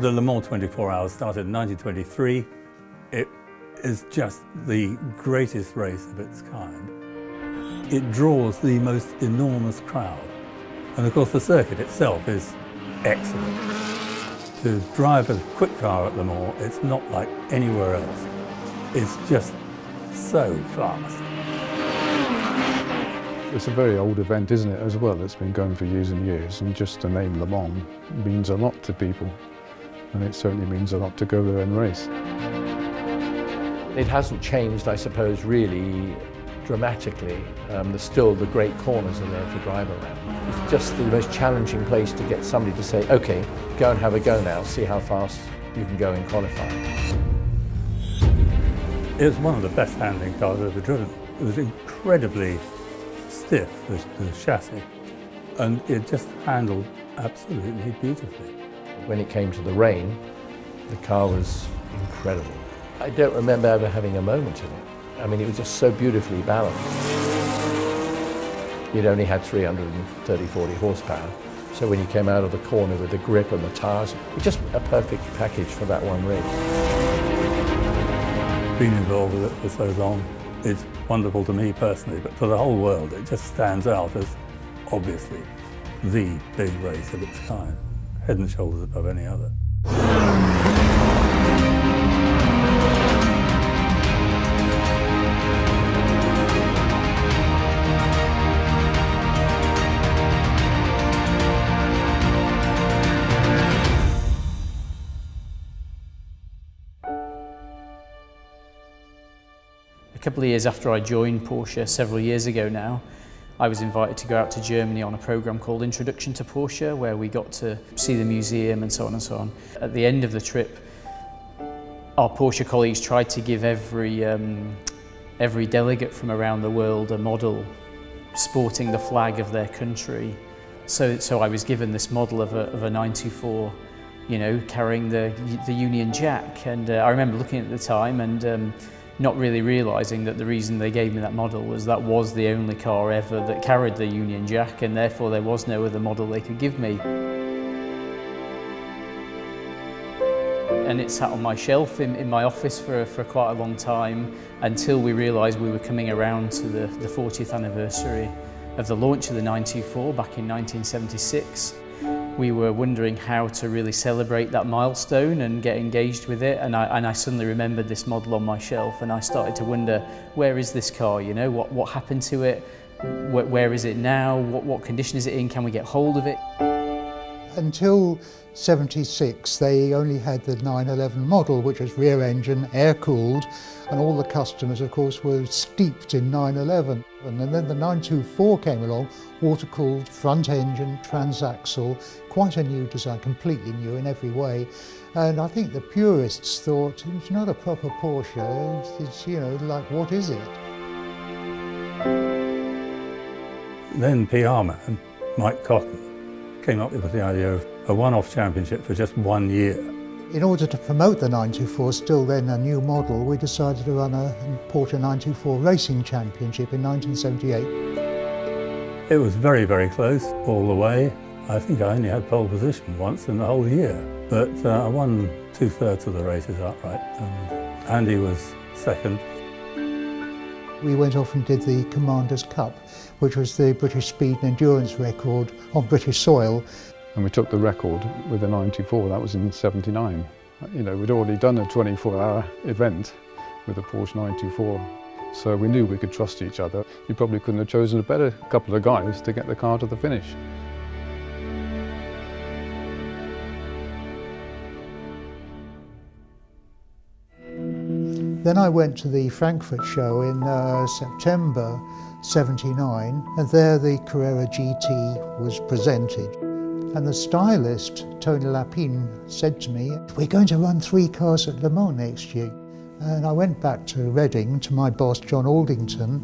The Le Mans 24 Hours started in 1923. It is just the greatest race of its kind. It draws the most enormous crowd. And of course the circuit itself is excellent. To drive a quick car at Le Mans, it's not like anywhere else. It's just so fast. It's a very old event, isn't it, as well? It's been going for years and years, and just the name Le Mans means a lot to people, and it certainly means a lot to go there and race. It hasn't changed, I suppose, really dramatically. Um, there's still the great corners are there to drive around. It's just the most challenging place to get somebody to say, okay, go and have a go now, see how fast you can go in qualifying. It's one of the best handling cars I've ever driven. It was incredibly stiff, the, the chassis, and it just handled absolutely beautifully. When it came to the rain, the car was incredible. I don't remember ever having a moment in it. I mean, it was just so beautifully balanced. It only had 330, 40 horsepower. So when you came out of the corner with the grip and the tires, it was just a perfect package for that one race. Being involved with it for so long, it's wonderful to me personally, but for the whole world, it just stands out as obviously the big race of its kind, head and shoulders above any other. A couple of years after I joined Porsche, several years ago now, I was invited to go out to Germany on a program called Introduction to Porsche, where we got to see the museum and so on and so on. At the end of the trip, our Porsche colleagues tried to give every, um, every delegate from around the world a model sporting the flag of their country. So, so I was given this model of a, of a 924 you know, carrying the, the Union Jack. And uh, I remember looking at the time and um, not really realising that the reason they gave me that model was that was the only car ever that carried the Union Jack and therefore there was no other model they could give me. And it sat on my shelf in, in my office for, for quite a long time until we realised we were coming around to the, the 40th anniversary of the launch of the 924 back in 1976 we were wondering how to really celebrate that milestone and get engaged with it and I, and I suddenly remembered this model on my shelf and I started to wonder where is this car you know? What what happened to it? Where, where is it now? What what condition is it in? Can we get hold of it until 76 they only had the 911 model which was rear engine air cooled and all the customers of course were steeped in 911 and then the 924 came along water cooled front engine transaxle quite a new design completely new in every way. And I think the purists thought it's not a proper Porsche it's, it's you know like what is it? Then PR man Mike Cotton came up with the idea of a one-off championship for just one year. In order to promote the 924, still then a new model, we decided to run a Porsche 924 Racing Championship in 1978. It was very, very close all the way. I think I only had pole position once in the whole year, but uh, I won two-thirds of the races outright, and Andy was second. We went off and did the Commander's Cup, which was the British speed and endurance record on British soil. And we took the record with a 94, that was in 79. You know, we'd already done a 24-hour event with the Porsche 924, so we knew we could trust each other. You probably couldn't have chosen a better couple of guys to get the car to the finish. Then I went to the Frankfurt show in uh, September 79 and there the Carrera GT was presented. And the stylist, Tony Lapine, said to me, we're going to run three cars at Le Mans next year. And I went back to Reading to my boss, John Aldington,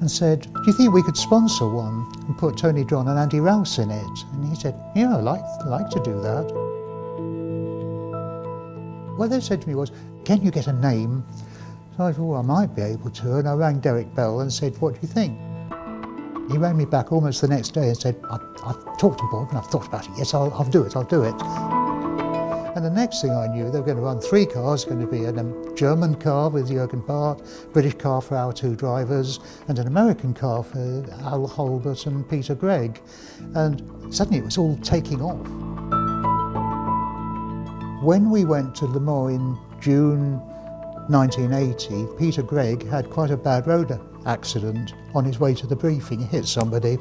and said, do you think we could sponsor one and put Tony Dron and Andy Rouse in it? And he said, yeah, I'd like, like to do that. What they said to me was, can you get a name? So I thought, well, I might be able to. And I rang Derek Bell and said, what do you think? He rang me back almost the next day and said, I've, I've talked to Bob and I've thought about it. Yes, I'll, I'll do it, I'll do it. And the next thing I knew, they were going to run three cars, going to be a um, German car with Jürgen Barth, British car for our two drivers, and an American car for Al Holbert and Peter Gregg. And suddenly it was all taking off. When we went to Le Mans in June 1980, Peter Gregg had quite a bad road accident on his way to the briefing. He hit somebody,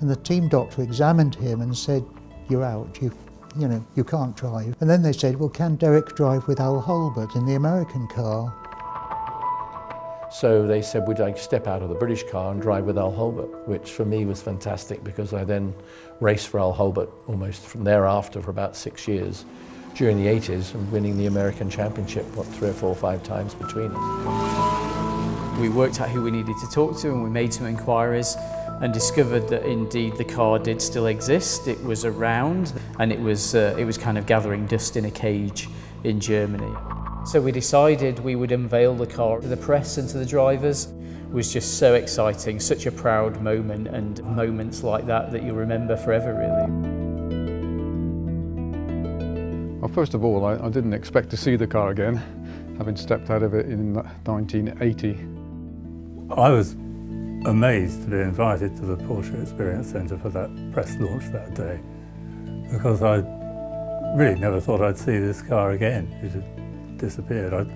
and the team doctor examined him and said, "You're out. You, you know, you can't drive." And then they said, "Well, can Derek drive with Al Holbert in the American car?" So they said, would I step out of the British car and drive with Al Holbert, which for me was fantastic because I then raced for Al Holbert almost from thereafter for about six years during the 80s and winning the American Championship, what, three or four or five times between us. We worked out who we needed to talk to and we made some inquiries and discovered that indeed the car did still exist. It was around and it was, uh, it was kind of gathering dust in a cage in Germany. So we decided we would unveil the car to the press and to the drivers. It was just so exciting, such a proud moment and moments like that that you'll remember forever really. First of all, I, I didn't expect to see the car again, having stepped out of it in 1980. I was amazed to be invited to the Porsche Experience Centre for that press launch that day because I really never thought I'd see this car again. It had disappeared. I'd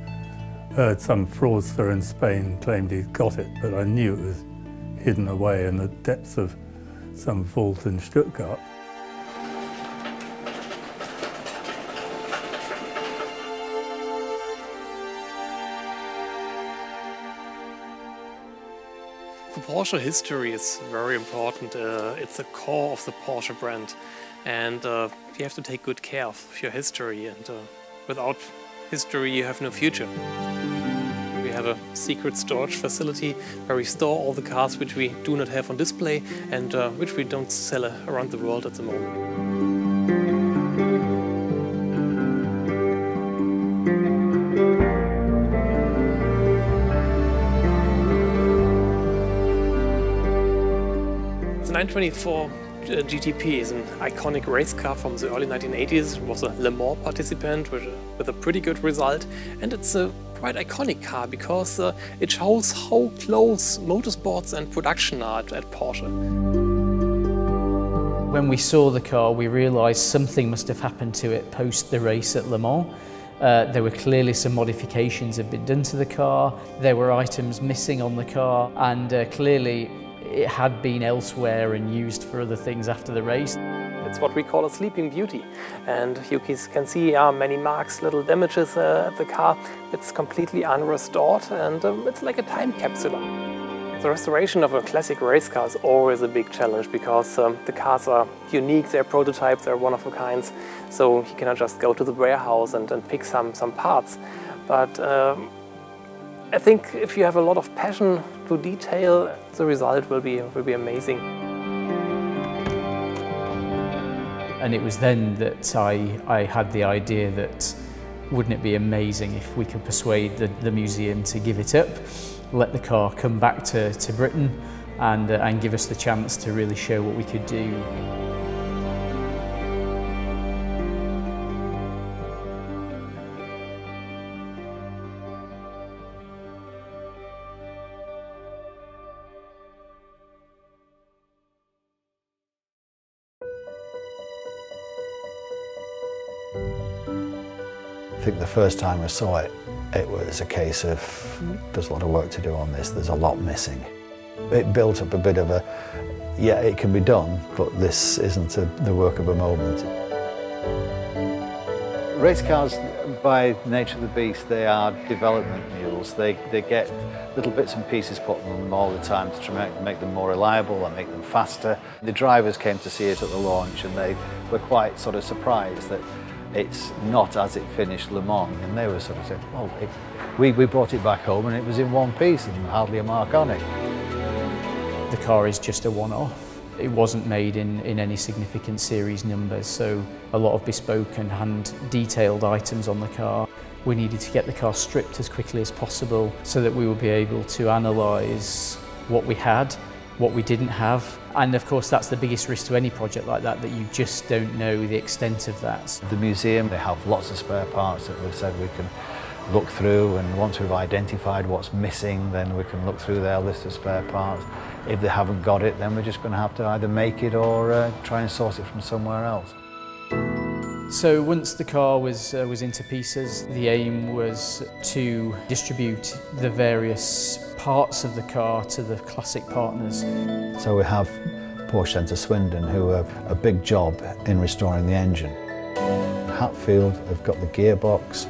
heard some fraudster in Spain claimed he'd got it, but I knew it was hidden away in the depths of some vault in Stuttgart. Porsche history is very important. Uh, it's the core of the Porsche brand, and uh, you have to take good care of your history. And uh, without history, you have no future. We have a secret storage facility where we store all the cars which we do not have on display and uh, which we don't sell around the world at the moment. 924 GTP is an iconic race car from the early 1980s. It was a Le Mans participant with a, with a pretty good result, and it's a quite iconic car because uh, it shows how close motorsports and production are at, at Porsche. When we saw the car, we realised something must have happened to it post the race at Le Mans. Uh, there were clearly some modifications had been done to the car. There were items missing on the car, and uh, clearly it had been elsewhere and used for other things after the race. It's what we call a sleeping beauty. And you can see uh, many marks, little damages uh, at the car. It's completely unrestored and um, it's like a time capsule. The restoration of a classic race car is always a big challenge because um, the cars are unique, they're prototypes, they're one of a kind. So you cannot just go to the warehouse and, and pick some, some parts. But um, I think if you have a lot of passion to detail, the result will be, will be amazing. And it was then that I, I had the idea that wouldn't it be amazing if we could persuade the, the museum to give it up, let the car come back to, to Britain and, uh, and give us the chance to really show what we could do. First time I saw it, it was a case of there's a lot of work to do on this, there's a lot missing. It built up a bit of a, yeah, it can be done, but this isn't a, the work of a moment. Race cars, by nature of the beast, they are development mules. They, they get little bits and pieces put on them all the time to make, make them more reliable and make them faster. The drivers came to see it at the launch and they were quite sort of surprised that it's not as it finished Le Mans. And they were sort of saying, well, it, we, we brought it back home and it was in one piece and hardly a mark on it. The car is just a one-off. It wasn't made in, in any significant series numbers, so a lot of bespoke and hand detailed items on the car. We needed to get the car stripped as quickly as possible so that we would be able to analyse what we had what we didn't have. And of course, that's the biggest risk to any project like that, that you just don't know the extent of that. The museum, they have lots of spare parts that we've said we can look through and once we've identified what's missing then we can look through their list of spare parts. If they haven't got it then we're just going to have to either make it or uh, try and source it from somewhere else. So once the car was, uh, was into pieces, the aim was to distribute the various parts of the car to the classic partners. So we have Porsche Centre Swindon who have a big job in restoring the engine. Hatfield have got the gearbox,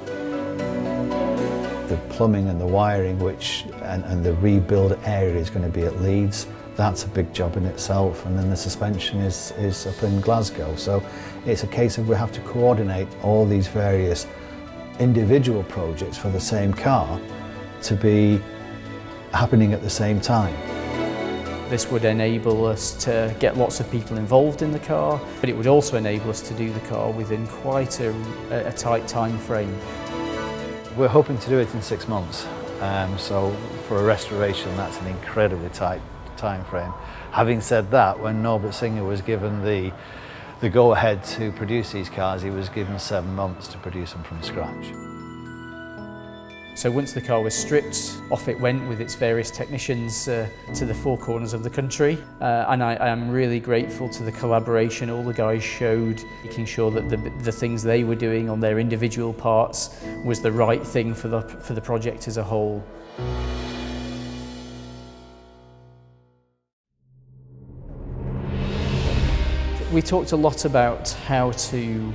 the plumbing and the wiring which and, and the rebuild area is going to be at Leeds. That's a big job in itself and then the suspension is, is up in Glasgow. So it's a case of we have to coordinate all these various individual projects for the same car to be happening at the same time. This would enable us to get lots of people involved in the car, but it would also enable us to do the car within quite a, a tight time frame. We're hoping to do it in six months. Um, so for a restoration, that's an incredibly tight time frame. Having said that, when Norbert Singer was given the, the go-ahead to produce these cars, he was given seven months to produce them from scratch. So once the car was stripped, off it went with its various technicians uh, to the four corners of the country. Uh, and I, I am really grateful to the collaboration all the guys showed, making sure that the, the things they were doing on their individual parts was the right thing for the, for the project as a whole. We talked a lot about how to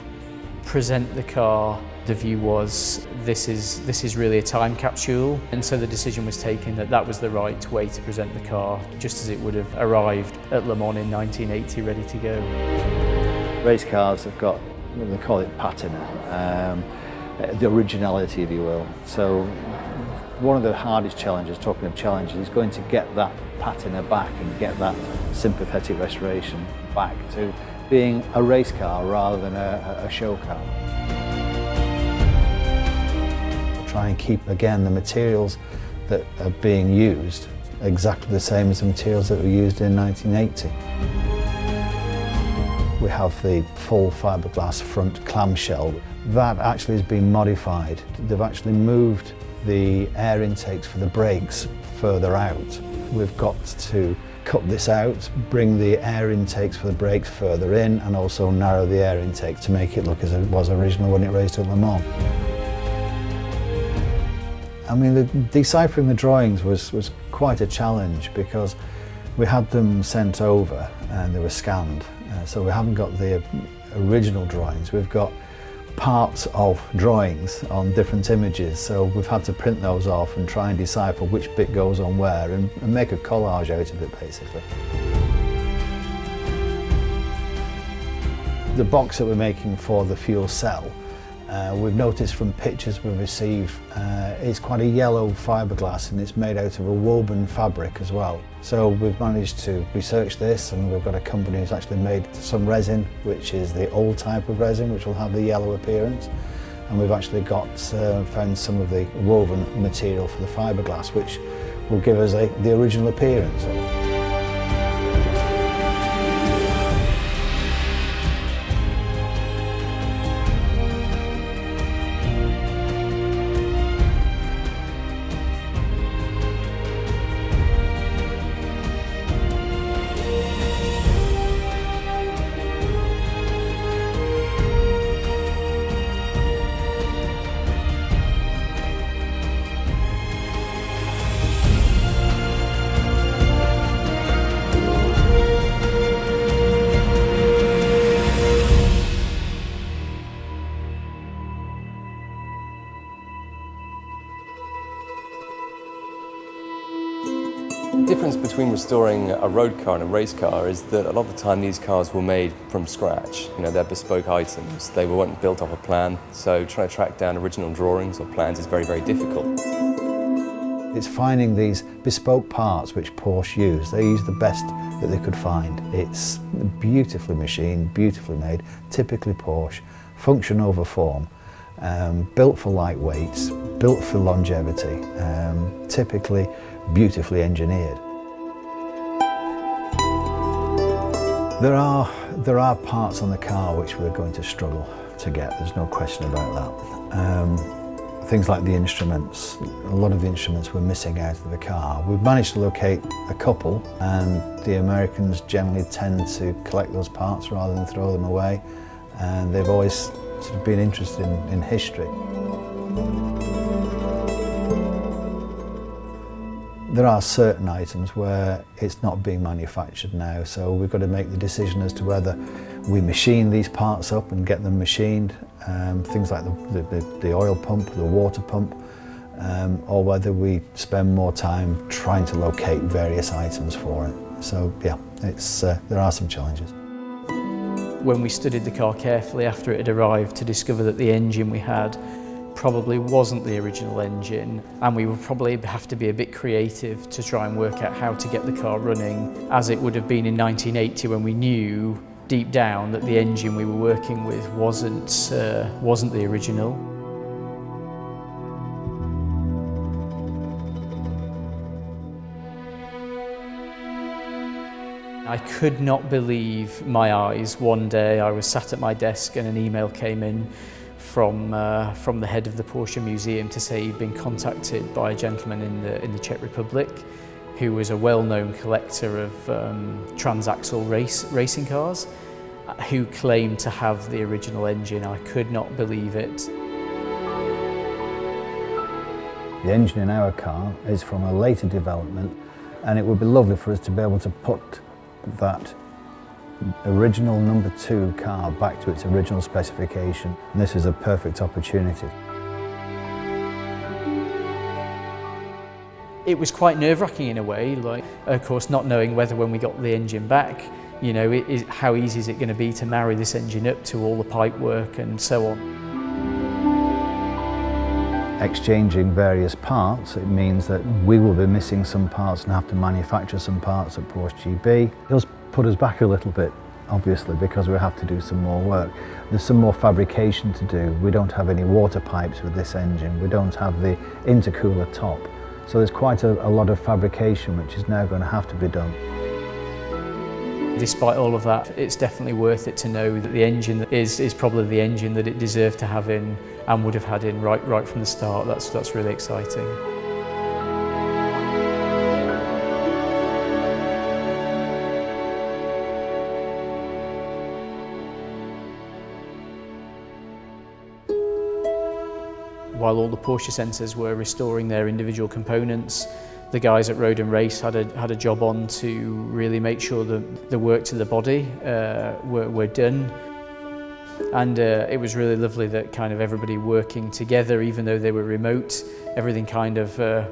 present the car the view was this is this is really a time capsule and so the decision was taken that that was the right way to present the car just as it would have arrived at Le Mans in 1980 ready to go. Race cars have got they call it patina, um, the originality if you will. So one of the hardest challenges, talking of challenges, is going to get that patina back and get that sympathetic restoration back to being a race car rather than a, a show car. Try and keep again the materials that are being used exactly the same as the materials that were used in 1980. We have the full fiberglass front clamshell. That actually has been modified. They've actually moved the air intakes for the brakes further out. We've got to cut this out, bring the air intakes for the brakes further in and also narrow the air intake to make it look as it was originally when it raced at Le Mans. I mean, the, deciphering the drawings was, was quite a challenge because we had them sent over and they were scanned. Uh, so we haven't got the original drawings. We've got parts of drawings on different images. So we've had to print those off and try and decipher which bit goes on where and, and make a collage out of it basically. The box that we're making for the fuel cell uh, we've noticed from pictures we've received uh, it's quite a yellow fiberglass and it's made out of a woven fabric as well. So we've managed to research this and we've got a company who's actually made some resin which is the old type of resin which will have the yellow appearance and we've actually got uh, found some of the woven material for the fiberglass which will give us a, the original appearance. Restoring a road car and a race car is that a lot of the time these cars were made from scratch. You know, they're bespoke items. They weren't built off a plan, so trying to track down original drawings or plans is very, very difficult. It's finding these bespoke parts which Porsche use. They use the best that they could find. It's beautifully machined, beautifully made, typically Porsche, function over form, um, built for lightweights, built for longevity, um, typically beautifully engineered. There are, there are parts on the car which we're going to struggle to get, there's no question about that. Um, things like the instruments, a lot of the instruments were missing out of the car. We've managed to locate a couple and the Americans generally tend to collect those parts rather than throw them away and they've always sort of been interested in, in history. There are certain items where it's not being manufactured now, so we've got to make the decision as to whether we machine these parts up and get them machined, um, things like the, the, the oil pump, the water pump, um, or whether we spend more time trying to locate various items for it. So yeah, it's, uh, there are some challenges. When we studied the car carefully after it had arrived to discover that the engine we had probably wasn't the original engine and we would probably have to be a bit creative to try and work out how to get the car running as it would have been in 1980 when we knew deep down that the engine we were working with wasn't, uh, wasn't the original. I could not believe my eyes one day. I was sat at my desk and an email came in from, uh, from the head of the Porsche Museum to say he'd been contacted by a gentleman in the, in the Czech Republic who was a well-known collector of um, transaxle race, racing cars uh, who claimed to have the original engine. I could not believe it. The engine in our car is from a later development and it would be lovely for us to be able to put that original number two car back to its original specification. And this is a perfect opportunity. It was quite nerve-wracking in a way, like, of course, not knowing whether when we got the engine back, you know, it, it, how easy is it going to be to marry this engine up to all the pipe work and so on. Exchanging various parts, it means that we will be missing some parts and have to manufacture some parts at Porsche GB. It'll put us back a little bit, obviously, because we have to do some more work. There's some more fabrication to do. We don't have any water pipes with this engine. We don't have the intercooler top. So there's quite a, a lot of fabrication which is now going to have to be done. Despite all of that, it's definitely worth it to know that the engine is, is probably the engine that it deserved to have in and would have had in right, right from the start. That's, that's really exciting. While all the Porsche centres were restoring their individual components, the guys at Road and Race had a, had a job on to really make sure that the work to the body uh, were, were done. And uh, it was really lovely that kind of everybody working together, even though they were remote, everything kind of uh,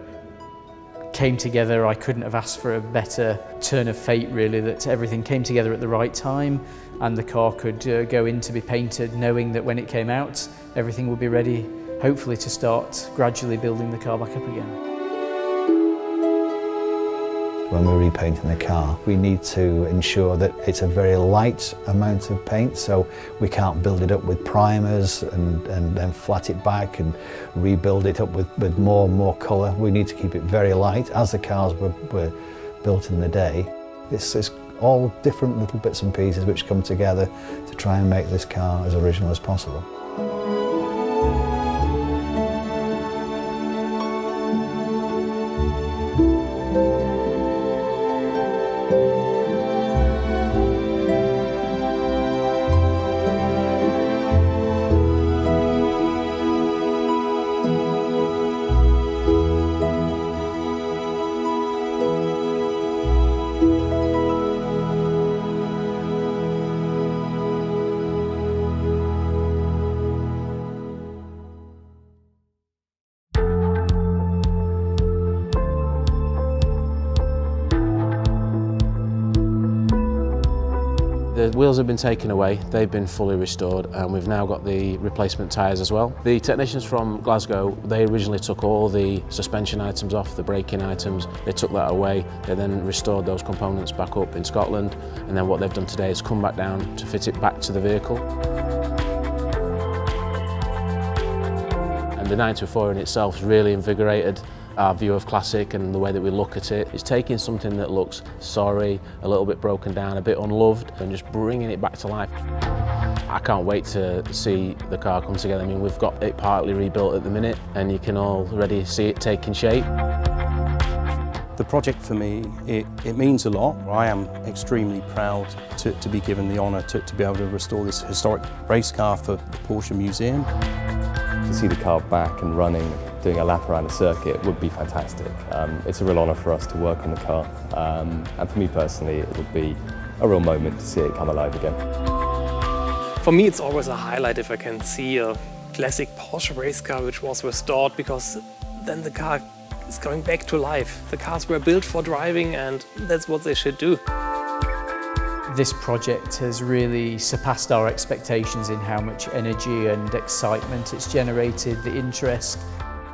came together. I couldn't have asked for a better turn of fate, really, that everything came together at the right time and the car could uh, go in to be painted, knowing that when it came out, everything would be ready hopefully to start gradually building the car back up again. When we're repainting the car, we need to ensure that it's a very light amount of paint, so we can't build it up with primers and, and then flat it back and rebuild it up with, with more and more colour. We need to keep it very light, as the cars were, were built in the day. It's, it's all different little bits and pieces which come together to try and make this car as original as possible. The wheels have been taken away, they've been fully restored and we've now got the replacement tyres as well. The technicians from Glasgow, they originally took all the suspension items off, the braking items, they took that away, they then restored those components back up in Scotland and then what they've done today is come back down to fit it back to the vehicle. And the 924 in itself is really invigorated our view of classic and the way that we look at it. It's taking something that looks sorry, a little bit broken down, a bit unloved, and just bringing it back to life. I can't wait to see the car come together. I mean, we've got it partly rebuilt at the minute, and you can already see it taking shape. The project for me, it, it means a lot. I am extremely proud to, to be given the honour to, to be able to restore this historic race car for the Porsche Museum. To see the car back and running, doing a lap around the circuit would be fantastic. Um, it's a real honour for us to work on the car um, and for me personally it would be a real moment to see it come alive again. For me it's always a highlight if I can see a classic Porsche race car which was restored because then the car is going back to life. The cars were built for driving and that's what they should do. This project has really surpassed our expectations in how much energy and excitement it's generated, the interest.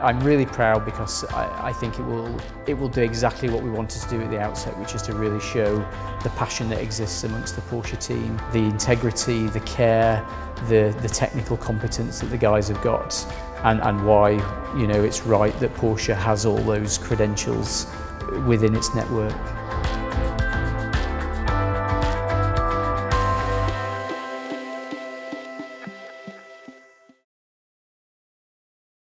I'm really proud because I, I, think it will, it will do exactly what we wanted to do at the outset, which is to really show the passion that exists amongst the Porsche team, the integrity, the care, the, the technical competence that the guys have got, and, and why you know, it's right that Porsche has all those credentials within its network.